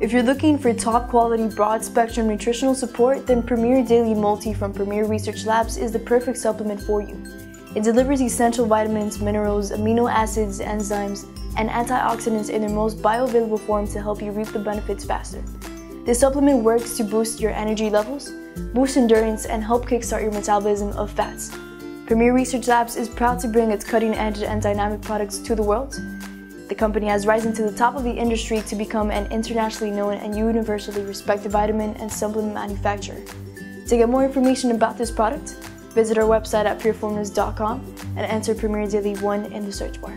If you're looking for top quality broad spectrum nutritional support, then Premier Daily Multi from Premier Research Labs is the perfect supplement for you. It delivers essential vitamins, minerals, amino acids, enzymes, and antioxidants in their most bioavailable form to help you reap the benefits faster. This supplement works to boost your energy levels, boost endurance, and help kickstart your metabolism of fats. Premier Research Labs is proud to bring its cutting edge and dynamic products to the world the company has risen to the top of the industry to become an internationally known and universally respected vitamin and supplement manufacturer. To get more information about this product, visit our website at pureformulas.com and enter Premier Daily 1 in the search bar.